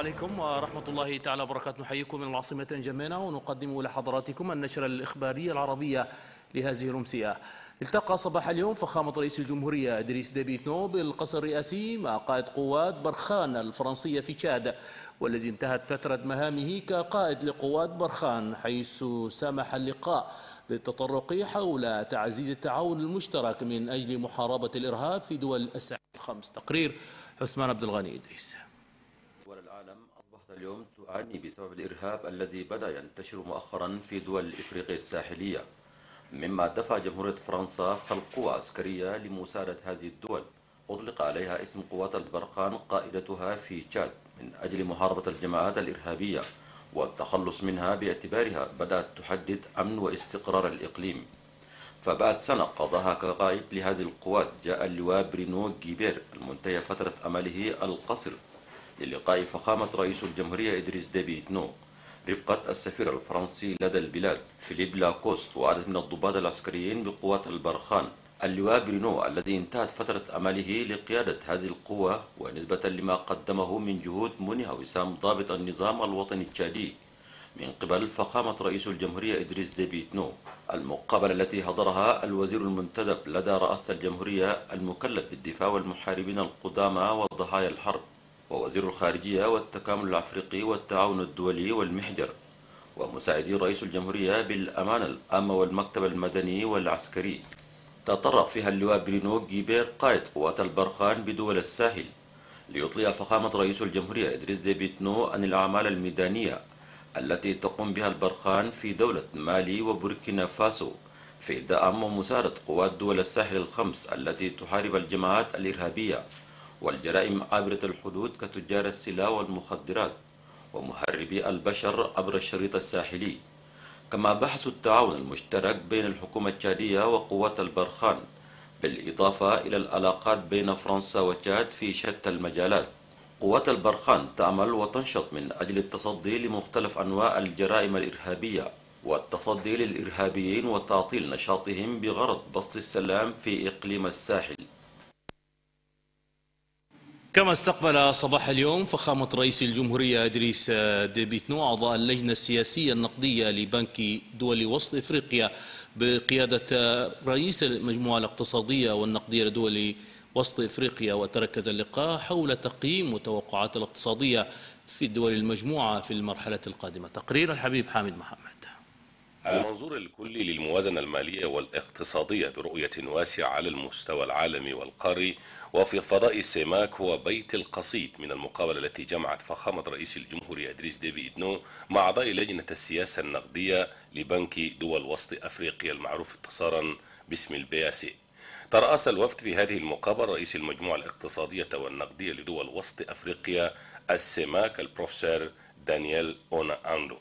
عليكم ورحمة الله تعالى وبركاته. نحييكم من العاصمة جمينة ونقدم لحضراتكم النشرة الإخبارية العربية لهذه الأمسية. التقى صباح اليوم فخامة رئيس الجمهورية إدريس ديبيتنو بالقصر الرئاسي مع قائد قوات برخان الفرنسية في تشاد والذي انتهت فترة مهامه كقائد لقوات برخان حيث سمح اللقاء بالتطرق حول تعزيز التعاون المشترك من أجل محاربة الإرهاب في دول الساحل. الخمس تقرير عثمان عبد الغني إدريس. اليوم تعاني بسبب الإرهاب الذي بدأ ينتشر مؤخرا في دول إفريقيا الساحلية. مما دفع جمهورية فرنسا خلق قوى عسكرية لمساعدة هذه الدول. أطلق عليها اسم قوات البرقان قائدتها في تشاد. من أجل محاربة الجماعات الإرهابية والتخلص منها باعتبارها بدأت تحدد أمن واستقرار الإقليم. فبعد سنة قضاها كقائد لهذه القوات جاء اللواء برينو جيبير المنتهي فترة أمله القصر. للقاء فخامة رئيس الجمهورية إدريس ديبي إتنو. رفقة السفير الفرنسي لدى البلاد فيليب لاكوست وعدد من الضباط العسكريين بقوات البرخان. اللواء برينو الذي انتهت فترة عمله لقيادة هذه القوة ونسبة لما قدمه من جهود منح وسام ضابط النظام الوطني التشادي. من قبل فخامة رئيس الجمهورية إدريس ديبي إتنو المقابلة التي حضرها الوزير المنتدب لدى رئاسة الجمهورية المكلف بالدفاع والمحاربين القدامى وضحايا الحرب. ووزير الخارجية والتكامل الأفريقي والتعاون الدولي والمهجر ومساعدي رئيس الجمهورية بالأمانة العامة والمكتب المدني والعسكري. تطرق فيها اللواء برينو جيبير قائد قوات البرخان بدول الساحل ليطلع فخامة رئيس الجمهورية إدريس ديبي إتنو عن الأعمال الميدانية التي تقوم بها البرخان في دولة مالي وبوركينا فاسو في دعم ومساعدة قوات دول الساحل الخمس التي تحارب الجماعات الإرهابية والجرائم عابرة الحدود كتجار السلاح والمخدرات ومهربي البشر عبر الشريط الساحلي. كما بحث التعاون المشترك بين الحكومة التشادية وقوات البرخان بالإضافة إلى العلاقات بين فرنسا وتشاد في شتى المجالات. قوات البرخان تعمل وتنشط من أجل التصدي لمختلف أنواع الجرائم الإرهابية والتصدي للإرهابيين وتعطيل نشاطهم بغرض بسط السلام في إقليم الساحل. كما استقبل صباح اليوم فخامة رئيس الجمهورية إدريس ديبيتنو أعضاء اللجنة السياسية النقدية لبنك دول وسط إفريقيا بقيادة رئيس المجموعة الاقتصادية والنقدية لدول وسط إفريقيا وتركز اللقاء حول تقييم وتوقعات الاقتصادية في الدول المجموعة في المرحلة القادمة. تقرير الحبيب حامد محمد. المنظور الكلي للموازنة المالية والاقتصادية برؤية واسعة على المستوى العالمي والقاري وفي فضاء السيماك هو بيت القصيد من المقابلة التي جمعت فخامة رئيس الجمهورية إدريس ديبي إتنو مع أعضاء لجنة السياسة النقدية لبنك دول وسط أفريقيا المعروف اختصارا باسم البياسي. ترأس الوفد في هذه المقابلة رئيس المجموعة الاقتصادية والنقدية لدول وسط أفريقيا السيماك البروفيسور دانيال أونا أندو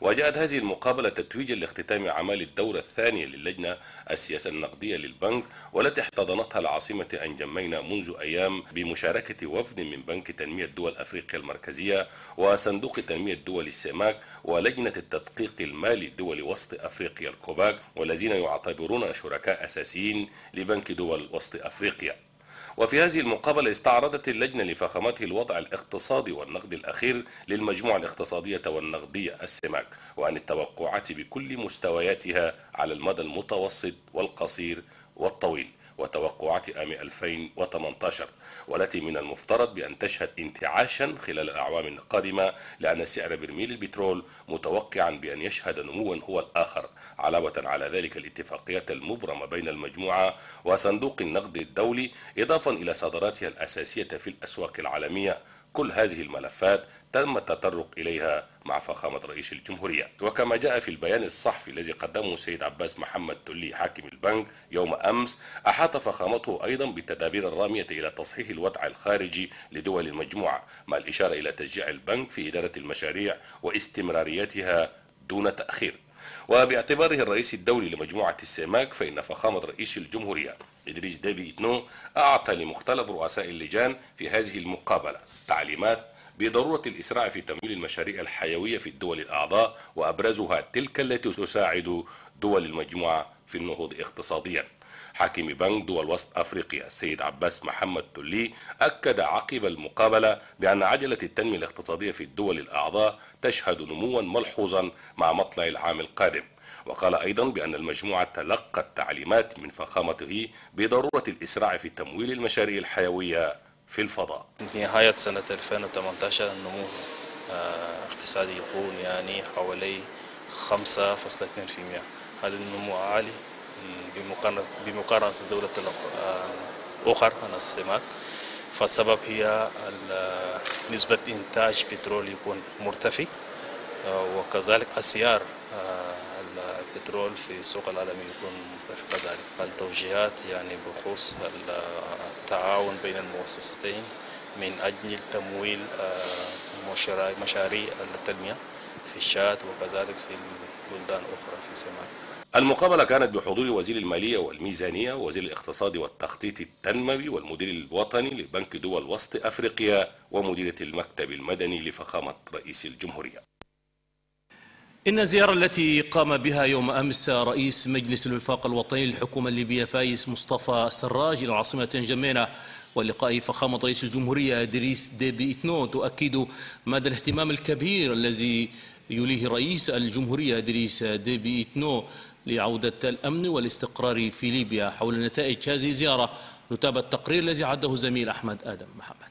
وجاءت هذه المقابلة تتويجا لاختتام أعمال الدورة الثانية للجنة السياسة النقدية للبنك والتي احتضنتها العاصمة أنجمينا منذ أيام بمشاركة وفد من بنك تنمية دول أفريقيا المركزية وصندوق تنمية دول السماك ولجنة التدقيق المالي لدول وسط أفريقيا الكوباك والذين يعتبرون شركاء أساسيين لبنك دول وسط أفريقيا. وفي هذه المقابلة استعرضت اللجنة لفخامته الوضع الاقتصادي والنقدي الأخير للمجموعة الاقتصادية والنقدية السماك وعن التوقعات بكل مستوياتها على المدى المتوسط والقصير والطويل. وتوقعات عام 2018 والتي من المفترض بأن تشهد انتعاشا خلال الأعوام القادمة لأن سعر برميل البترول متوقعا بأن يشهد نموا هو الآخر علاوة على ذلك الاتفاقيات المبرمة بين المجموعة وصندوق النقد الدولي إضافة إلى صادراتها الأساسية في الأسواق العالمية. كل هذه الملفات تم التطرق إليها مع فخامة رئيس الجمهورية. وكما جاء في البيان الصحفي الذي قدمه السيد عباس محمد تلي حاكم البنك يوم أمس أحاط فخامته أيضا بالتدابير الرامية إلى تصحيح الوضع الخارجي لدول المجموعة مع الإشارة إلى تشجيع البنك في إدارة المشاريع واستمراريتها دون تأخير. وباعتباره الرئيس الدولي لمجموعة السماك فإن فخامة رئيس الجمهورية إدريس ديبي إتنو أعطى لمختلف رؤساء اللجان في هذه المقابلة تعليمات بضرورة الإسراع في تمويل المشاريع الحيوية في الدول الأعضاء وأبرزها تلك التي تساعد دول المجموعة في النهوض اقتصاديا. حاكم بنك دول وسط أفريقيا. السيد عباس محمد تولي أكد عقب المقابلة بأن عجلة التنمية الاقتصادية في الدول الأعضاء تشهد نموا ملحوظا مع مطلع العام القادم. وقال أيضا بأن المجموعة تلقت تعليمات من فخامته بضرورة الإسراع في تمويل المشاريع الحيوية في الفضاء. نهاية سنة 2018 النمو اقتصادي يكون يعني حوالي 5.2% هذا النمو عالي. بمقارنة بمقارنة الدولة الأخرى أنا السمات فالسبب هي نسبة إنتاج بترول يكون مرتفع وكذلك أسيار البترول في السوق العالمي يكون مرتفع كذلك. التوجيهات يعني بخصوص التعاون بين المؤسستين من أجل تمويل مشاريع التنمية في الشات وكذلك في بلدان أخرى في سماء المقابلة كانت بحضور وزير المالية والميزانية وزير الاقتصاد والتخطيط التنموي والمدير الوطني لبنك دول وسط أفريقيا ومديرة المكتب المدني لفخامة رئيس الجمهورية. إن الزيارة التي قام بها يوم أمس رئيس مجلس الوفاق الوطني للحكومة الليبية فايز مصطفى سراج إلى العاصمة أنجمينا ولقاء فخامة رئيس الجمهورية إدريس ديبي إتنو تؤكد مدى الاهتمام الكبير الذي يوليه رئيس الجمهورية إدريس ديبي إتنو. لعودة الأمن والاستقرار في ليبيا حول نتائج هذه الزيارة. نتابع التقرير الذي أعده الزميل أحمد آدم محمد.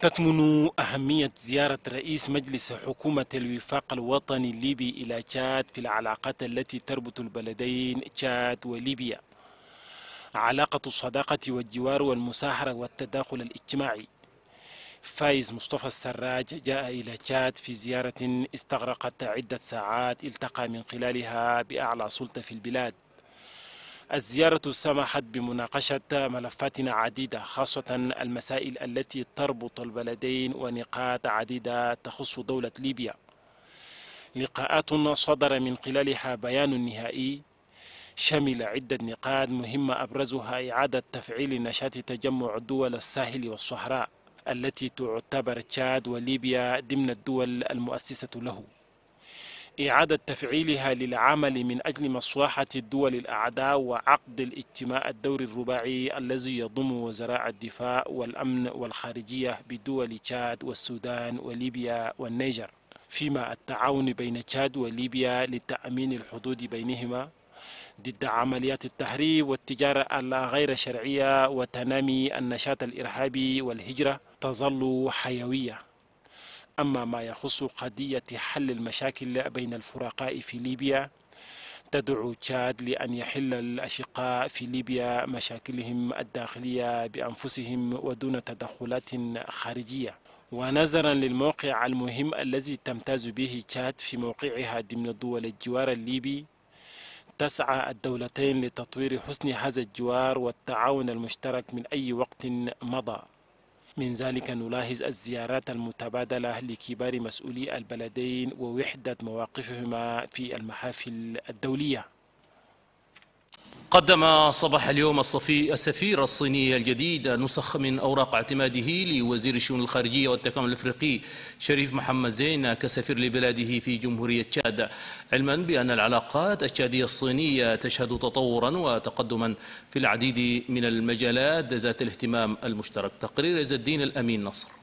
تكمن أهمية زيارة رئيس مجلس حكومة الوفاق الوطني الليبي إلى تشاد في العلاقات التي تربط البلدين تشاد وليبيا. علاقة الصداقة والجوار والمساهرة والتداخل الاجتماعي. فايز مصطفى السراج جاء إلى تشاد في زيارة استغرقت عدة ساعات التقى من خلالها بأعلى سلطة في البلاد. الزيارة سمحت بمناقشة ملفات عديدة خاصة المسائل التي تربط البلدين ونقاط عديدة تخص دولة ليبيا. لقاءات صدر من خلالها بيان نهائي شمل عدة نقاط مهمة أبرزها إعادة تفعيل نشاط تجمع دول الساحل والصحراء. التي تعتبر تشاد وليبيا ضمن الدول المؤسسة له. إعادة تفعيلها للعمل من أجل مصلحة الدول الأعداء وعقد الاجتماع الدوري الرباعي الذي يضم وزراء الدفاع والأمن والخارجية بدول تشاد والسودان وليبيا والنيجر. فيما التعاون بين تشاد وليبيا لتأمين الحدود بينهما ضد عمليات التهريب والتجارة الغير شرعية وتنامي النشاط الإرهابي والهجرة تظل حيوية. أما ما يخص قضية حل المشاكل بين الفرقاء في ليبيا تدعو تشاد لأن يحل الأشقاء في ليبيا مشاكلهم الداخلية بأنفسهم ودون تدخلات خارجية. ونظرا للموقع المهم الذي تمتاز به تشاد في موقعها ضمن دول الجوار الليبي تسعى الدولتين لتطوير حسن هذا الجوار والتعاون المشترك من أي وقت مضى. من ذلك نلاحظ الزيارات المتبادلة لكبار مسؤولي البلدين ووحدة مواقفهما في المحافل الدولية. قدم صباح اليوم الصفي السفير الصيني الجديد نسخ من أوراق اعتماده لوزير الشؤون الخارجية والتكامل الأفريقي شريف محمد زين كسفير لبلاده في جمهورية تشاد. علما بأن العلاقات التشادية الصينية تشهد تطورا وتقدما في العديد من المجالات ذات الاهتمام المشترك. تقرير عز الدين الأمين نصر.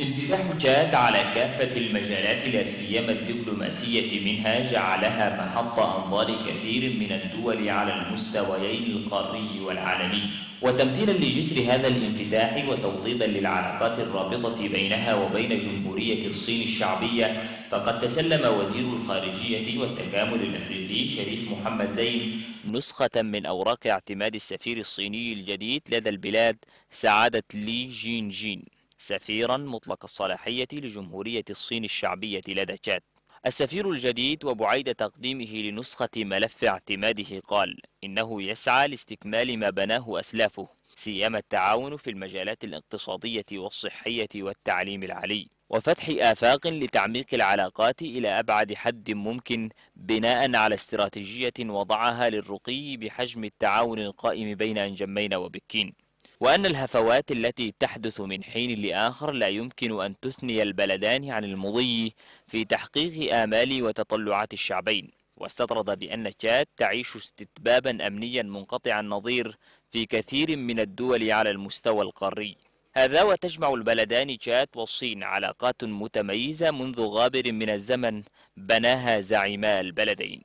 انفتاح تشاد على كافة المجالات لا سيما الدبلوماسية منها جعلها محط أنظار كثير من الدول على المستويين القاري والعالمي. وتمثيلا لجسر هذا الانفتاح وتوطيدا للعلاقات الرابطة بينها وبين جمهورية الصين الشعبية فقد تسلم وزير الخارجية والتكامل الأفريقي شريف محمد زين نسخة من أوراق اعتماد السفير الصيني الجديد لدى البلاد سعادة لي جين جين سفيرا مطلق الصلاحية لجمهورية الصين الشعبية لدى تشاد. السفير الجديد وبعيد تقديمه لنسخة ملف اعتماده قال إنه يسعى لاستكمال ما بناه أسلافه سيما التعاون في المجالات الاقتصادية والصحية والتعليم العالي وفتح آفاق لتعميق العلاقات إلى أبعد حد ممكن بناء على استراتيجية وضعها للرقي بحجم التعاون القائم بين أنجمين وبكين. وأن الهفوات التي تحدث من حين لآخر لا يمكن أن تثني البلدان عن المضي في تحقيق آمال وتطلعات الشعبين. واستطرد بأن تشاد تعيش استتبابا أمنيا منقطع النظير في كثير من الدول على المستوى القاري. هذا وتجمع البلدان تشاد والصين علاقات متميزة منذ غابر من الزمن بناها زعيما البلدين.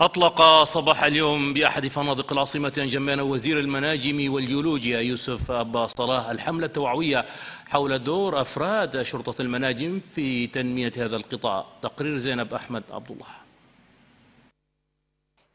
أطلق صباح اليوم بأحد فنادق العاصمة أنجمان وزير المناجم والجيولوجيا يوسف أبا صلاح. الحملة التوعوية حول دور أفراد شرطة المناجم في تنمية هذا القطاع. تقرير زينب أحمد عبد الله.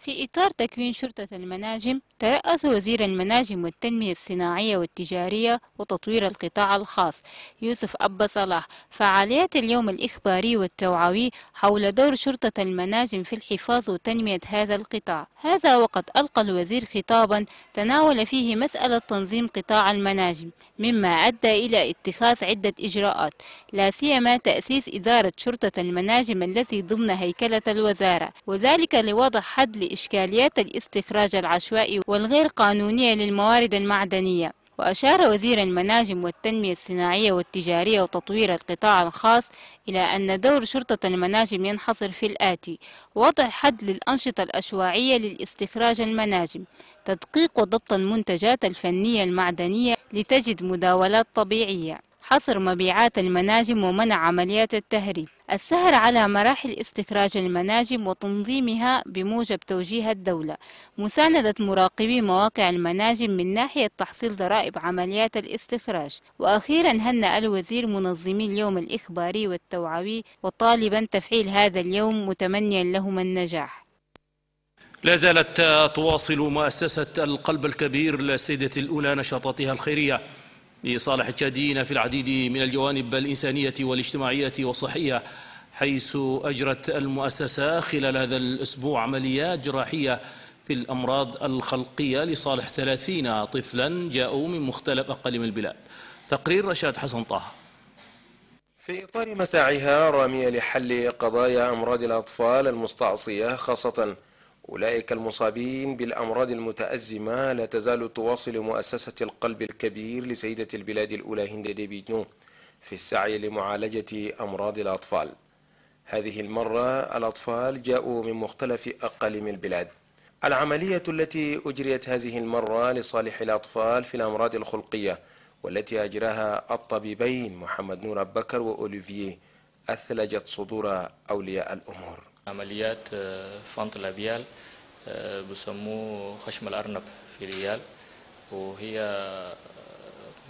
في إطار تكوين شرطة المناجم ترأس وزير المناجم والتنمية الصناعية والتجارية وتطوير القطاع الخاص يوسف أبا صلاح. فعاليات اليوم الإخباري والتوعوي حول دور شرطة المناجم في الحفاظ وتنمية هذا القطاع. هذا وقد ألقى الوزير خطابا تناول فيه مسألة تنظيم قطاع المناجم مما أدى إلى اتخاذ عدة إجراءات لا سيما تأسيس إدارة شرطة المناجم التي ضمن هيكلة الوزارة. وذلك لوضع حد لإشكاليات الاستخراج العشوائي والغير قانونية للموارد المعدنية. وأشار وزير المناجم والتنمية الصناعية والتجارية وتطوير القطاع الخاص إلى أن دور شرطة المناجم ينحصر في الآتي. وضع حد للأنشطة الأشواعية للاستخراج المناجم. تدقيق وضبط المنتجات الفنية المعدنية لتجد مداولات طبيعية. حصر مبيعات المناجم ومنع عمليات التهريب. السهر على مراحل استخراج المناجم وتنظيمها بموجب توجيه الدولة. مساندة مراقبي مواقع المناجم من ناحية تحصيل ضرائب عمليات الاستخراج. وأخيرا هنأ الوزير منظمي اليوم الإخباري والتوعوي وطالبا تفعيل هذا اليوم متمنيا لهم النجاح. لا زالت تواصل مؤسسة القلب الكبير للسيدة الأولى نشاطاتها الخيرية. لصالح التشاديين في العديد من الجوانب الإنسانية والاجتماعية والصحية حيث أجرت المؤسسة خلال هذا الأسبوع عمليات جراحية في الأمراض الخلقية لصالح ثلاثين طفلا جاءوا من مختلف أقاليم البلاد. تقرير رشاد حسن طه. في إطار مساعيها رامية لحل قضايا أمراض الأطفال المستعصية خاصة أولئك المصابين بالأمراض المتأزمة لا تزال تواصل مؤسسة القلب الكبير لسيدة البلاد الأولى هند ديبيتنو في السعي لمعالجة أمراض الأطفال. هذه المرة الأطفال جاءوا من مختلف أقاليم البلاد. العملية التي أجريت هذه المرة لصالح الأطفال في الأمراض الخلقية والتي أجراها الطبيبين محمد نور بكر وأوليفييه أثلجت صدور أولياء الأمور. عمليات فانت لابيال بسموه خشم الأرنب في الريال. وهي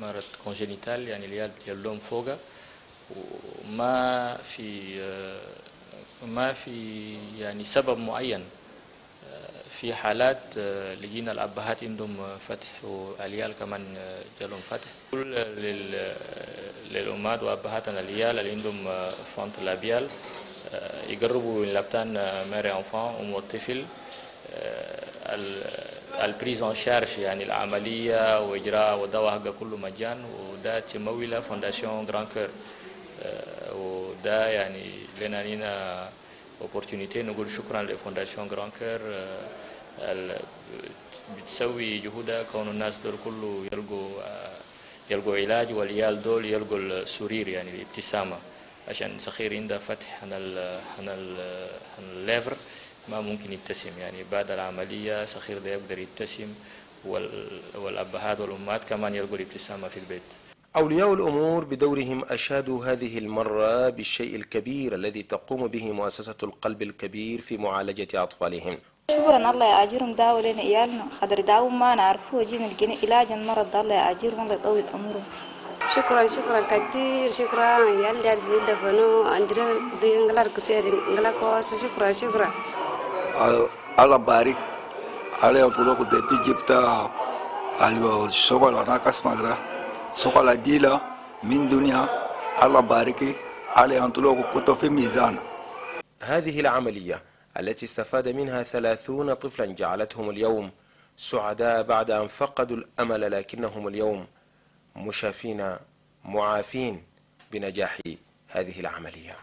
مرض كونجينيتال يعني الريال اللون فوقه وما في ما في يعني سبب معين في حالات لقينا الأبهات عندهم فتح والعيال كمان جالهم فتح. كل للأمهات وأبهاتنا العيال اللي عندهم فانت لابيال يقربوا من لابتان ماري انفان أم الطفل ال prise en charge يعني العملية وإجراء والدواء حقه كله مجان وده تمويله Fondation Grand Cœur وده يعني لنا لنا opportunité نقول شكرا ل Fondation Grand Cœur بتسوي جهودها كون الناس دول كله يلقوا يلقوا علاج والعيال دول يلقوا ال sourire يعني الابتسامة. عشان صغير عنده فتح عن ال عن ال عن الليفر ما ممكن يبتسم. يعني بعد العملية صغير ده يقدر يبتسم والأبهات والأمهات كمان يلقوا الابتسامة في البيت. أولياء الأمور بدورهم أشادوا هذه المرة بالشيء الكبير الذي تقوم به مؤسسة القلب الكبير في معالجة أطفالهم. شكرا. الله يأجرهم داو لنا إيالنا. خدر داو ما نعرفه. جينا علاج المرض الله يأجرهم. الله يطول أمورهم شكرا شكرا كثير شكرا يال جار زيد فنو أندرا دينغلار كسير إنغلا كواس شكرا شكرا. الله بارك على يطلق دبي جبتا على شغل أنا كسمعنا شغل ديلا من دنيا. الله بارك على يطلق كتب في ميزان. هذه العملية التي استفاد منها ثلاثون طفلا جعلتهم اليوم سعداء بعد أن فقدوا الأمل لكنهم اليوم. مشافين معافين بنجاح هذه العملية.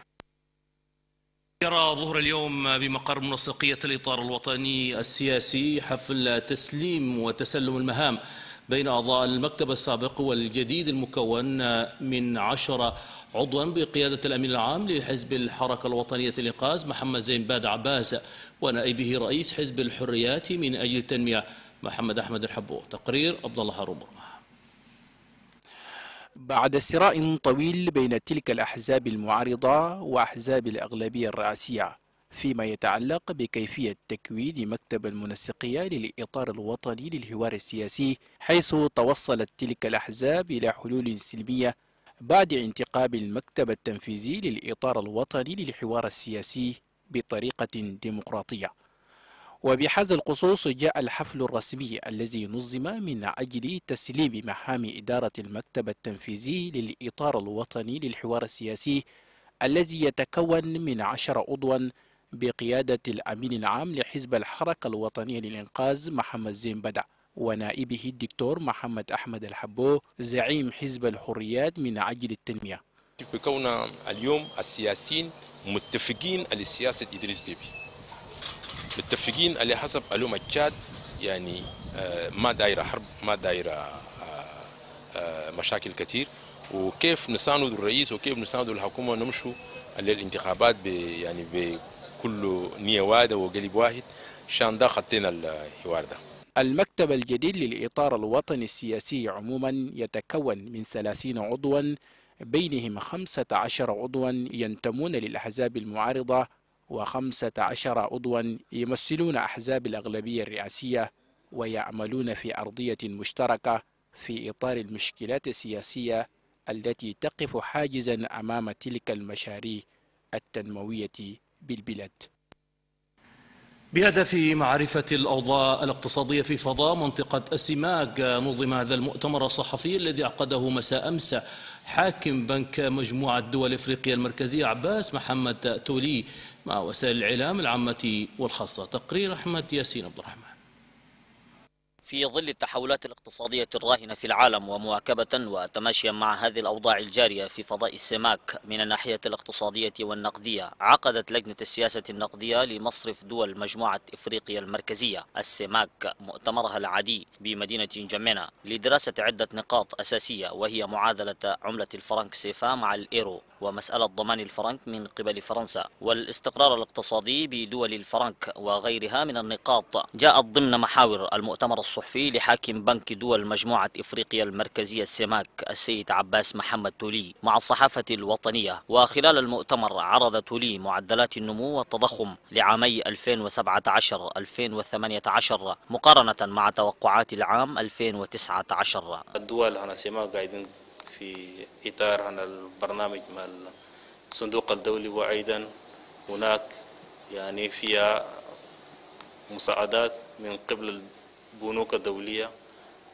يرى ظهر اليوم بمقر منسقية الإطار الوطني السياسي حفل تسليم وتسلم المهام بين أعضاء المكتب السابق والجديد المكون من عشرة عضوا بقيادة الأمين العام لحزب الحركة الوطنية الإنقاذ محمد زين باد عباس ونائبه رئيس حزب الحريات من أجل التنمية محمد أحمد الحبو. تقرير عبد الله هارون بعد صراع طويل بين تلك الأحزاب المعارضة وأحزاب الأغلبية الرئاسية فيما يتعلق بكيفية تكوين مكتب المنسقية للإطار الوطني للحوار السياسي حيث توصلت تلك الأحزاب إلى حلول سلمية بعد انتقاب المكتب التنفيذي للإطار الوطني للحوار السياسي بطريقة ديمقراطية. وبهذا الخصوص جاء الحفل الرسمي الذي نظم من أجل تسليم مهام إدارة المكتب التنفيذي للإطار الوطني للحوار السياسي الذي يتكون من عشر عضوا بقيادة الأمين العام لحزب الحركة الوطنية للإنقاذ محمد زين بدع ونائبه الدكتور محمد أحمد الحبو زعيم حزب الحريات من أجل التنمية. بكون اليوم السياسيين متفقين على سياسة إدريس ديبي؟ متفقين على حسب علوم التشاد يعني ما دايرة حرب ما دايرة مشاكل كثير وكيف نساند الرئيس وكيف نساند الحكومة ونمشوا للانتخابات يعني بكل نية واحدة وقلب واحد. شان ده خطينا الحوار ده. المكتب الجديد للإطار الوطني السياسي عموما يتكون من 30 عضوا بينهم 15 عضوا ينتمون للأحزاب المعارضة وخمسة عشر عضوا يمثلون أحزاب الأغلبية الرئاسية ويعملون في أرضية مشتركة في إطار المشكلات السياسية التي تقف حاجزا أمام تلك المشاريع التنموية بالبلاد. بهدف معرفة الأوضاع الاقتصادية في فضاء منطقة السماك نظم هذا المؤتمر الصحفي الذي عقده مساء أمس حاكم بنك مجموعة دول إفريقيا المركزية عباس محمد تولي. مع وسائل الإعلام العامة والخاصة. تقرير أحمد ياسين عبد الرحمن. في ظل التحولات الاقتصادية الراهنة في العالم ومواكبة وتماشيا مع هذه الأوضاع الجارية في فضاء السماك من الناحية الاقتصادية والنقدية عقدت لجنة السياسة النقدية لمصرف دول مجموعة إفريقيا المركزية السماك مؤتمرها العادي بمدينة جمينة لدراسة عدة نقاط أساسية وهي معادلة عملة الفرنك سيفا مع الإيرو ومسألة ضمان الفرنك من قبل فرنسا والاستقرار الاقتصادي بدول الفرنك وغيرها من النقاط. جاءت ضمن محاور المؤتمر الصحفي لحاكم بنك دول مجموعة إفريقيا المركزية السماك السيد عباس محمد تولي مع الصحافة الوطنية. وخلال المؤتمر عرض تولي معدلات النمو والتضخم لعامي 2017-2018 مقارنة مع توقعات العام 2019 الدول هنا سماك قاعدين في إطار عن البرنامج مع الصندوق الدولي. وأيضا هناك يعني فيها مساعدات من قبل البنوك الدولية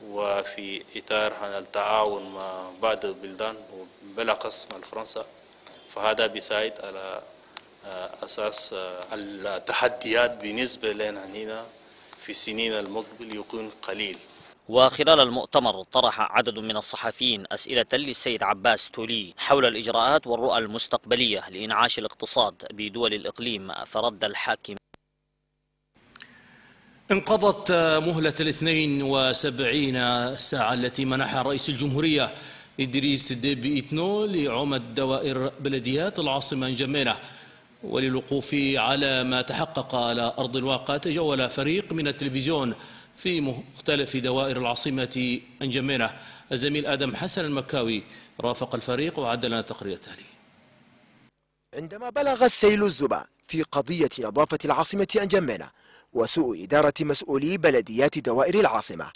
وفي إطار التعاون مع بعض البلدان وبالأخص مع فرنسا. فهذا بيساعد على أساس التحديات بالنسبة لنا هنا في السنين المقبل يكون قليل. وخلال المؤتمر طرح عدد من الصحفيين أسئلة للسيد عباس تولي حول الإجراءات والرؤى المستقبلية لإنعاش الاقتصاد بدول الإقليم فرد الحاكم. انقضت مهلة الاثنين وسبعين ساعة التي منحها رئيس الجمهورية إدريس ديبي إتنو لعمد دوائر بلديات العاصمة جمينة وللوقوف على ما تحقق على أرض الواقع تجول فريق من التلفزيون في مختلف دوائر العاصمة أنجمينة الزميل آدم حسن المكاوي رافق الفريق وعد لنا تقرير التالي. عندما بلغ السيل الزبا في قضية نظافة العاصمة أنجمينة وسوء إدارة مسؤولي بلديات دوائر العاصمة.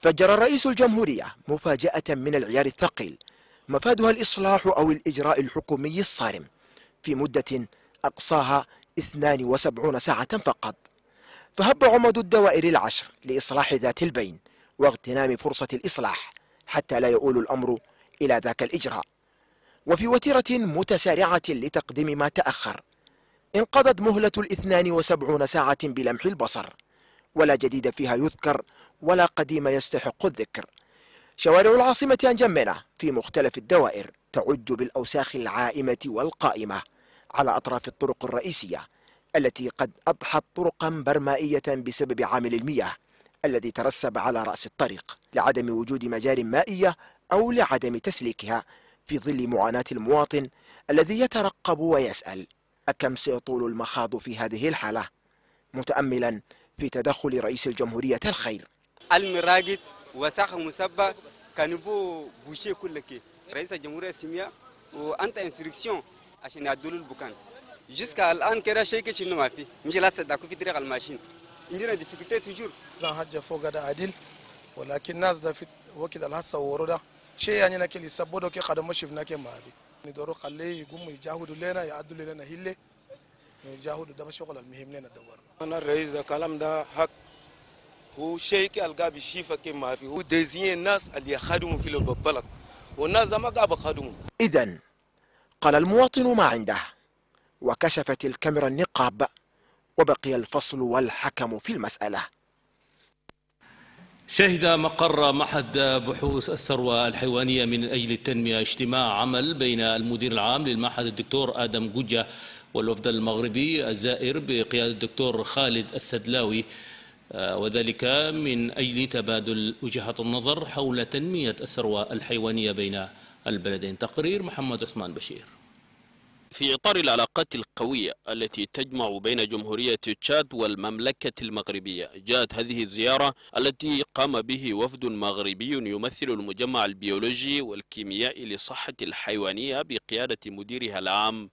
فجر رئيس الجمهورية مفاجأة من العيار الثقيل مفادها الإصلاح أو الإجراء الحكومي الصارم. في مدة أقصاها 72 ساعة فقط. فهب عمد الدوائر العشر لإصلاح ذات البين واغتنام فرصة الإصلاح حتى لا يؤول الأمر إلى ذاك الإجراء. وفي وتيرة متسارعة لتقديم ما تأخر انقضت مهلة الاثنان وسبعون ساعة بلمح البصر ولا جديد فيها يذكر ولا قديم يستحق الذكر. شوارع العاصمة أنجمنة في مختلف الدوائر تعج بالأوساخ العائمة والقائمة على أطراف الطرق الرئيسية التي قد أضحت طرقا برمائية بسبب عامل المياه الذي ترسب على رأس الطريق لعدم وجود مجاري مائية أو لعدم تسليكها في ظل معاناة المواطن الذي يترقب ويسأل. أكم سيطول المخاض في هذه الحالة؟ متأملا في تدخل رئيس الجمهورية الخير. المراقد وساخ مسبة كان بو بوشي كل كي رئيس الجمهورية سميا وأنت انستركسيون عشان يعدلوا البكان. جسكا الآن كده شيء كده ما في؟ مش لا صدقوا في طريق الماشين. عندنا ديفيكولتي توجور زان حاجة فوق ده عديل ولكن الناس ده في وقت الحصة ورده شيء يعني نكلي سبودو كي خدموا شفنا كي ما في ندورو خليه يقوم يجاهدوا لنا يعدلوا لنا هيلة يجاهدوا ده شغل المهم لنا دورنا أنا رئيس الكلام ده حق. هو شيء كي ألقى بشيفة كي ما في. هو ديزين الناس اللي يخدموا في البلد والناس ما قاعد يخدموا إذا قال المواطن ما عنده. وكشفت الكاميرا النقاب وبقي الفصل والحكم في المسألة. شهد مقر معهد بحوث الثروة الحيوانية من أجل التنمية اجتماع عمل بين المدير العام للمعهد الدكتور آدم جوجة والوفد المغربي الزائر بقيادة الدكتور خالد الثدلاوي. وذلك من أجل تبادل وجهات النظر حول تنمية الثروة الحيوانية بين البلدين. تقرير محمد عثمان بشير. في إطار العلاقات القوية التي تجمع بين جمهورية تشاد والمملكة المغربية. جاءت هذه الزيارة التي قام به وفد مغربي يمثل المجمع البيولوجي والكيميائي لصحة الحيوانية بقيادة مديرها العام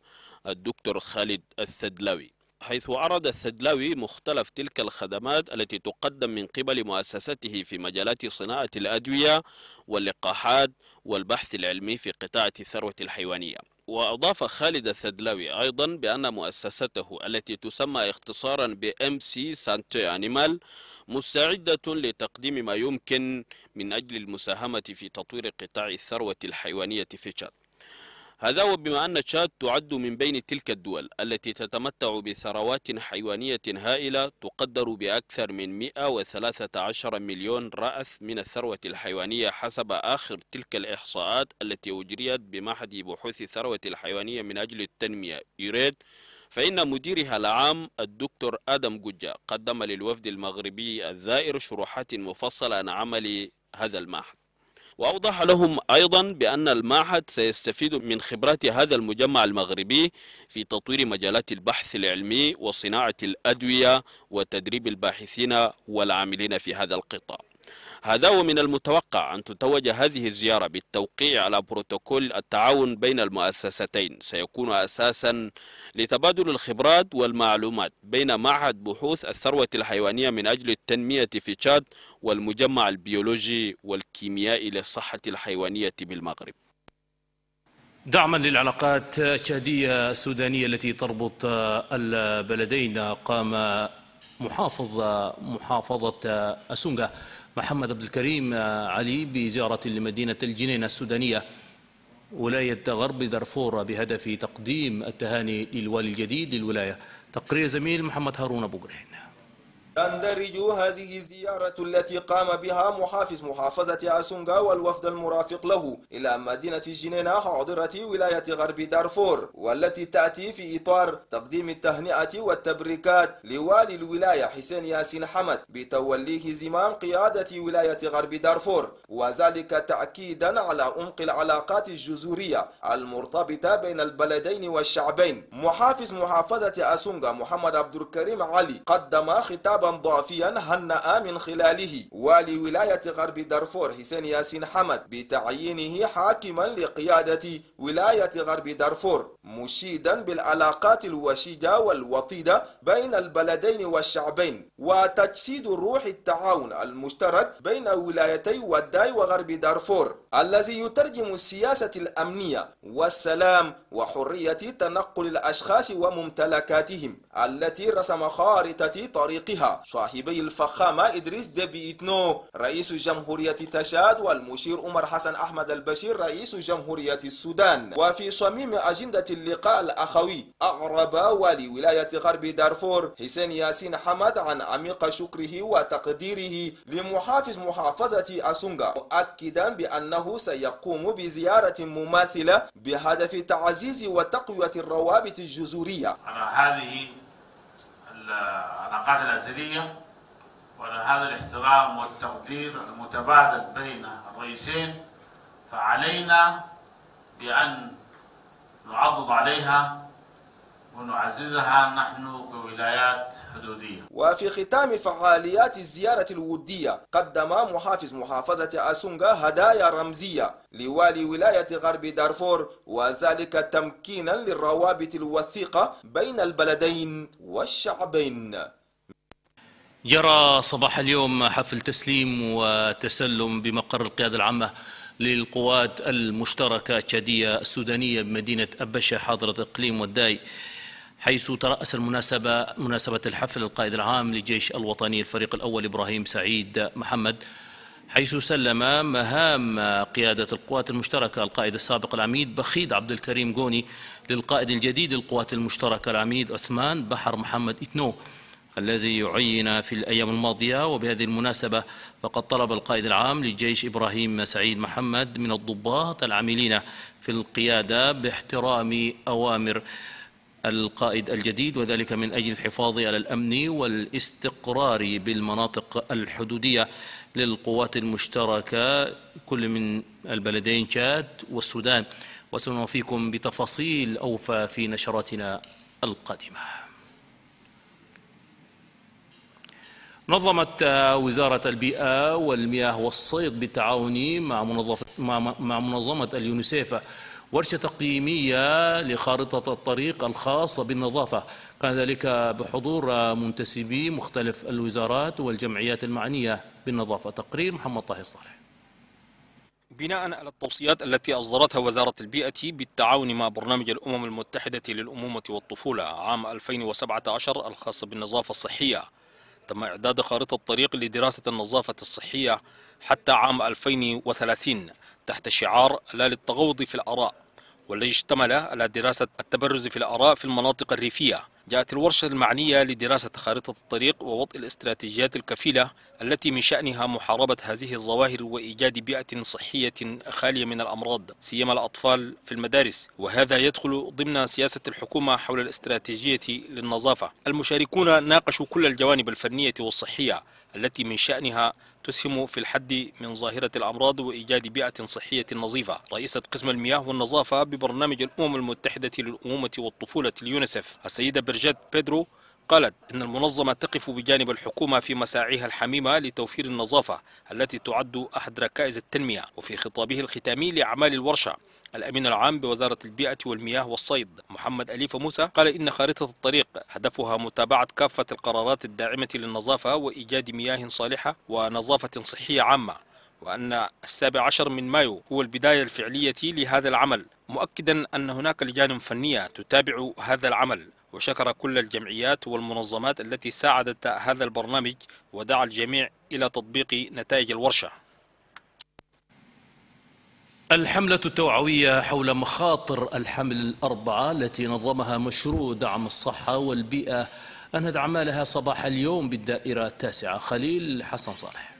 الدكتور خالد الثدلاوي حيث عرض الثدلاوي مختلف تلك الخدمات التي تقدم من قبل مؤسسته في مجالات صناعة الأدوية واللقاحات والبحث العلمي في قطاع الثروة الحيوانية. وأضاف خالد الثدلاوي أيضا بأن مؤسسته التي تسمى اختصارا ب MC سانتي أنيمال مستعدة لتقديم ما يمكن من أجل المساهمة في تطوير قطاع الثروة الحيوانية في تشاد. هذا وبما أن تشاد تعد من بين تلك الدول التي تتمتع بثروات حيوانية هائلة تقدر بأكثر من 113 مليون رأس من الثروة الحيوانية حسب آخر تلك الإحصاءات التي أجريت بمعهد بحوث الثروة الحيوانية من أجل التنمية. يريد؟ فإن مديرها العام الدكتور آدم جوجا قدم للوفد المغربي الزائر شروحات مفصلة عن عمل هذا المعهد. وأوضح لهم أيضا بأن المعهد سيستفيد من خبرات هذا المجمع المغربي في تطوير مجالات البحث العلمي وصناعة الأدوية وتدريب الباحثين والعاملين في هذا القطاع. هذا ومن المتوقع أن تتوج هذه الزيارة بالتوقيع على بروتوكول التعاون بين المؤسستين. سيكون أساسا لتبادل الخبرات والمعلومات بين معهد بحوث الثروة الحيوانية من أجل التنمية في تشاد والمجمع البيولوجي والكيميائي للصحة الحيوانية بالمغرب. دعما للعلاقات التشادية السودانية التي تربط البلدين قام محافظ محافظة أسونغا. محمد عبد الكريم علي بزيارة لمدينة الجنينة السودانية ولاية غرب دارفور بهدف تقديم التهاني للوالي الجديد للولاية. تقرير زميل محمد هارون أبو قرين تندرج هذه الزيارة التي قام بها محافظ محافظة أسونغا والوفد المرافق له إلى مدينة جنينة حاضرة ولاية غرب دارفور والتي تأتي في إطار تقديم التهنئة والتبريكات لوالي الولاية حسين ياسين حمد بتوليه زمام قيادة ولاية غرب دارفور وذلك تأكيدا على عمق العلاقات الجذورية المرتبطة بين البلدين والشعبين. محافظ محافظة أسونغا محمد عبد الكريم علي قدم خطابا ضافيا هنأ من خلاله. والي ولاية غرب دارفور حسين ياسين حمد بتعيينه حاكما لقيادة ولاية غرب دارفور مشيدا بالعلاقات الوشيجة والوطيدة بين البلدين والشعبين وتجسيد روح التعاون المشترك بين ولايتي وداي وغرب دارفور الذي يترجم السياسة الأمنية والسلام وحرية تنقل الأشخاص وممتلكاتهم. التي رسم خارطة طريقها. صاحبي الفخامة إدريس دبي إتنو رئيس جمهورية تشاد والمشير عمر حسن أحمد البشير رئيس جمهورية السودان. وفي صميم أجندة اللقاء الأخوي أعرب والي ولاية غرب دارفور حسين ياسين حمد عن عميق شكره وتقديره لمحافظ محافظة أسونغا. مؤكدا بأنه سيقوم بزيارة مماثلة بهدف تعزيز وتقوية الروابط الجذورية. على هذه العلاقات الأزلية ولهذا الاحترام والتقدير المتبادل بين الرئيسين فعلينا بأن نعضد عليها ونعززها نحن كولايات حدودية. وفي ختام فعاليات الزيارة الودية قدم محافظ محافظة أسونغا هدايا رمزية لوالي ولاية غرب دارفور وذلك تمكينا للروابط الوثيقة بين البلدين والشعبين. جرى صباح اليوم حفل تسليم وتسلم بمقر القيادة العامة للقوات المشتركة التشادية السودانية بمدينة أبشة حاضرة إقليم وداي حيث ترأس المناسبة مناسبة الحفل القائد العام للجيش الوطني الفريق الأول إبراهيم سعيد محمد حيث سلم مهام قيادة القوات المشتركة القائد السابق العميد بخيد عبد الكريم جوني للقائد الجديد للقوات المشتركة العميد عثمان بحر محمد إتنو الذي يعين في الأيام الماضية. وبهذه المناسبة فقد طلب القائد العام للجيش إبراهيم سعيد محمد من الضباط العاملين في القيادة باحترام أوامر القائد الجديد وذلك من أجل الحفاظ على الأمن والاستقرار بالمناطق الحدودية للقوات المشتركة كل من البلدين تشاد والسودان. وسنوفيكم بتفاصيل أوفى في نشراتنا القادمة. نظمت وزارة البيئة والمياه والصيد بالتعاون مع منظمة اليونيسيف ورشة تقييمية لخارطة الطريق الخاصة بالنظافة. كان ذلك بحضور منتسبي مختلف الوزارات والجمعيات المعنية بالنظافة. تقرير محمد طاهر صالح. بناء على التوصيات التي أصدرتها وزارة البيئة بالتعاون مع برنامج الأمم المتحدة للأمومة والطفولة عام 2017 الخاص بالنظافة الصحية تم إعداد خارطة طريق لدراسة النظافة الصحية حتى عام 2030 تحت شعار لا للتغوض في الآراء والذي اشتمل على دراسة التبرز في الآراء في المناطق الريفية. جاءت الورشة المعنية لدراسة خارطة الطريق ووضع الاستراتيجيات الكفيلة التي من شأنها محاربة هذه الظواهر وإيجاد بيئة صحية خالية من الأمراض سيما الأطفال في المدارس. وهذا يدخل ضمن سياسة الحكومة حول الاستراتيجية للنظافة. المشاركون ناقشوا كل الجوانب الفنية والصحية التي من شأنها تسهم في الحد من ظاهرة الأمراض وإيجاد بيئة صحية نظيفة. رئيسة قسم المياه والنظافة ببرنامج الأمم المتحدة للأمومة والطفولة اليونسف السيدة برجيت بيدرو قالت إن المنظمة تقف بجانب الحكومة في مساعيها الحميمة لتوفير النظافة التي تعد أحد ركائز التنمية وفي خطابه الختامي لأعمال الورشة. الأمين العام بوزارة البيئة والمياه والصيد محمد أليف موسى قال إن خارطة الطريق هدفها متابعة كافة القرارات الداعمة للنظافة وإيجاد مياه صالحة ونظافة صحية عامة وأن السابع عشر من مايو هو البداية الفعلية لهذا العمل مؤكدا أن هناك لجان فنية تتابع هذا العمل وشكر كل الجمعيات والمنظمات التي ساعدت هذا البرنامج ودعا الجميع إلى تطبيق نتائج الورشة. الحملة التوعوية حول مخاطر الحمل الأربعة التي نظمها مشروع دعم الصحة والبيئة أنهت أعمالها صباح اليوم بالدائرة التاسعة. خليل حسن صالح.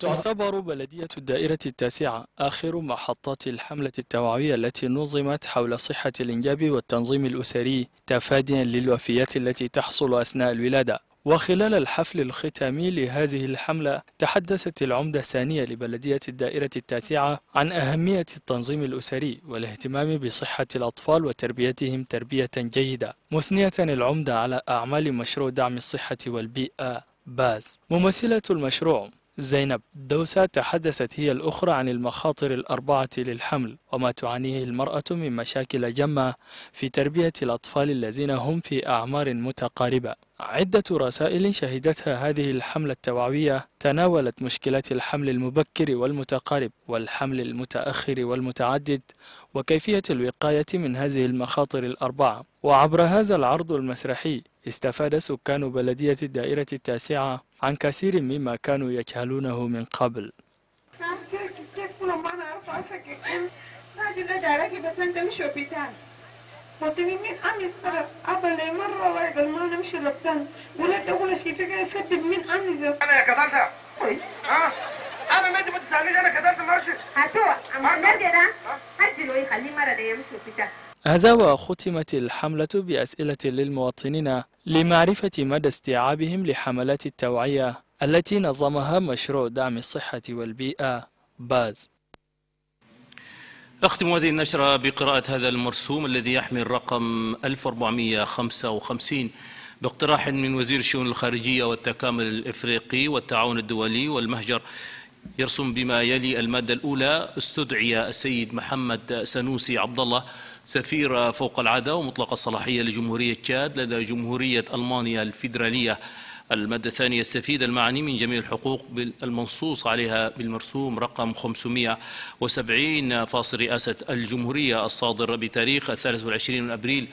تعتبر بلدية الدائرة التاسعة آخر محطات الحملة التوعوية التي نظمت حول صحة الإنجاب والتنظيم الأسري تفاديا للوفيات التي تحصل أثناء الولادة. وخلال الحفل الختامي لهذه الحملة تحدثت العمدة الثانية لبلدية الدائرة التاسعة عن أهمية التنظيم الأسري والاهتمام بصحة الأطفال وتربيتهم تربية جيدة. مثنية العمدة على أعمال مشروع دعم الصحة والبيئة باز. ممثلة المشروع زينب. دوسة تحدثت هي الأخرى عن المخاطر الأربعة للحمل وما تعانيه المرأة من مشاكل جمة في تربية الأطفال الذين هم في أعمار متقاربة. عدة رسائل شهدتها هذه الحملة التوعوية تناولت مشكلات الحمل المبكر والمتقارب والحمل المتأخر والمتعدد وكيفية الوقاية من هذه المخاطر الأربعة. وعبر هذا العرض المسرحي استفاد سكان بلدية الدائرة التاسعة عن كثير مما كانوا يجهلونه من قبل. هذا وختمت الحملة بأسئلة للمواطنين لمعرفة مدى استيعابهم لحملات التوعية التي نظمها مشروع دعم الصحة والبيئة باز. أختم هذه النشرة بقراءة هذا المرسوم الذي يحمل رقم 1455 باقتراح من وزير الشؤون الخارجية والتكامل الإفريقي والتعاون الدولي والمهجر يرسم بما يلي المادة الأولى استدعي السيد محمد سنوسي عبد الله سفير فوق العادة ومطلق الصلاحية لجمهورية تشاد لدى جمهورية ألمانيا الفيدرالية المادة الثانية يستفيد المعني من جميع الحقوق المنصوص عليها بالمرسوم رقم 570 فاصل رئاسة الجمهورية الصادر بتاريخ الثالث والعشرين من أبريل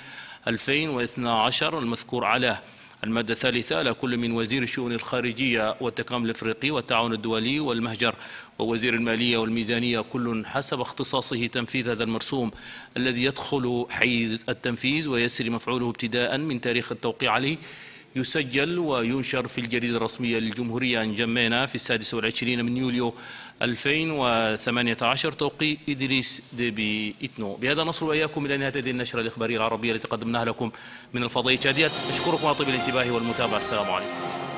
2012 المذكور على المادة الثالثة لكل من وزير الشؤون الخارجية والتكامل الإفريقي والتعاون الدولي والمهجر ووزير المالية والميزانية كل حسب اختصاصه تنفيذ هذا المرسوم الذي يدخل حيز التنفيذ ويسري مفعوله ابتداء من تاريخ التوقيع عليه. يسجل وينشر في الجريدة الرسمية للجمهورية جمينا في السادس والعشرين من يوليو 2018 توقيع إدريس ديبي إتنو. بهذا نصل وإياكم إلى نهاية هذه النشرة الإخبارية العربية التي قدمناها لكم من الفضائية شاديات أشكركم على طيب الانتباه والمتابعة. السلام عليكم.